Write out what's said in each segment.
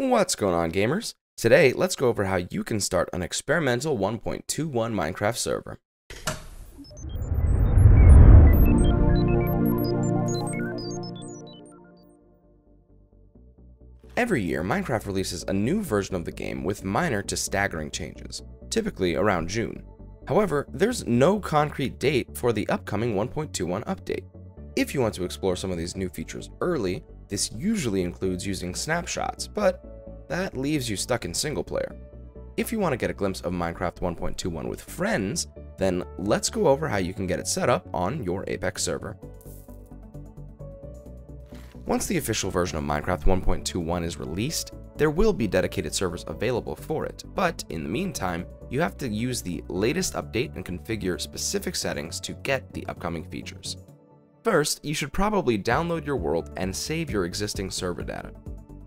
What's going on gamers? Today, let's go over how you can start an experimental 1.21 Minecraft server. Every year, Minecraft releases a new version of the game with minor to staggering changes, typically around June. However, there's no concrete date for the upcoming 1.21 update. If you want to explore some of these new features early, this usually includes using snapshots, but that leaves you stuck in single player. If you want to get a glimpse of Minecraft 1.21 with friends, then let's go over how you can get it set up on your Apex server. Once the official version of Minecraft 1.21 is released, there will be dedicated servers available for it, but in the meantime, you have to use the latest update and configure specific settings to get the upcoming features. First, you should probably download your world and save your existing server data.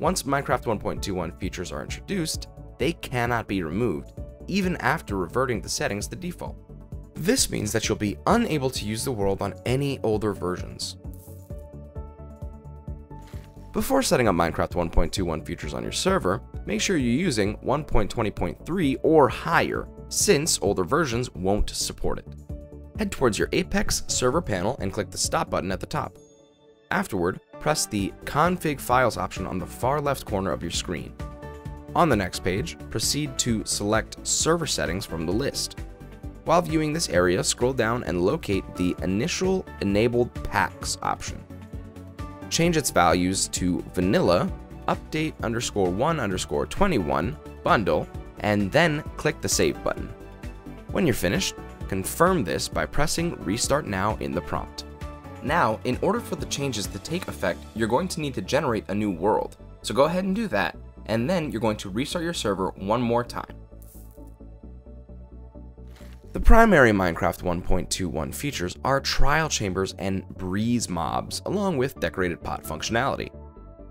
Once Minecraft 1.21 features are introduced, they cannot be removed, even after reverting the settings to default. This means that you'll be unable to use the world on any older versions. Before setting up Minecraft 1.21 features on your server, make sure you're using 1.20.3 or higher, since older versions won't support it head towards your Apex server panel and click the stop button at the top. Afterward, press the config files option on the far left corner of your screen. On the next page, proceed to select server settings from the list. While viewing this area, scroll down and locate the initial enabled packs option. Change its values to vanilla, update underscore 1 underscore 21, bundle, and then click the save button. When you're finished, Confirm this by pressing Restart Now in the prompt. Now, in order for the changes to take effect, you're going to need to generate a new world. So go ahead and do that, and then you're going to restart your server one more time. The primary Minecraft 1.21 features are trial chambers and breeze mobs, along with decorated pot functionality.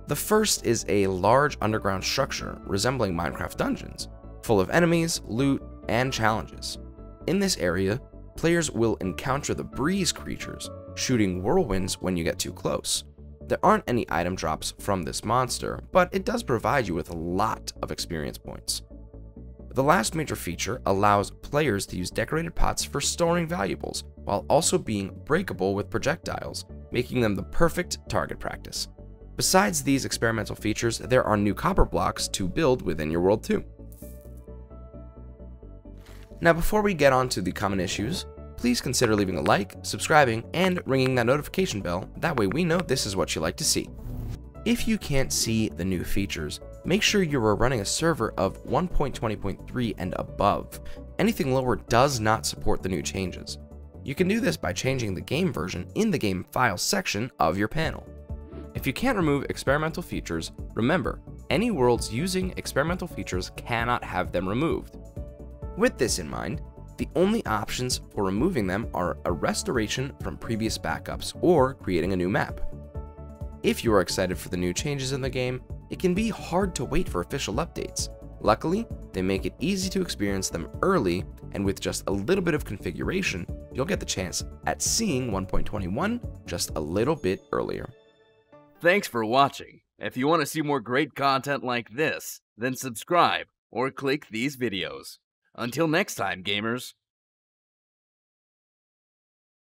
The first is a large underground structure resembling Minecraft dungeons, full of enemies, loot, and challenges. In this area, players will encounter the breeze creatures, shooting whirlwinds when you get too close. There aren't any item drops from this monster, but it does provide you with a lot of experience points. The last major feature allows players to use decorated pots for storing valuables, while also being breakable with projectiles, making them the perfect target practice. Besides these experimental features, there are new copper blocks to build within your world too. Now before we get on to the common issues, please consider leaving a like, subscribing, and ringing that notification bell, that way we know this is what you like to see. If you can't see the new features, make sure you are running a server of 1.20.3 and above. Anything lower does not support the new changes. You can do this by changing the game version in the game files section of your panel. If you can't remove experimental features, remember, any worlds using experimental features cannot have them removed. With this in mind, the only options for removing them are a restoration from previous backups or creating a new map. If you are excited for the new changes in the game, it can be hard to wait for official updates. Luckily, they make it easy to experience them early, and with just a little bit of configuration, you'll get the chance at seeing 1.21 just a little bit earlier. Thanks for watching. If you want to see more great content like this, then subscribe or click these videos. Until next time, gamers.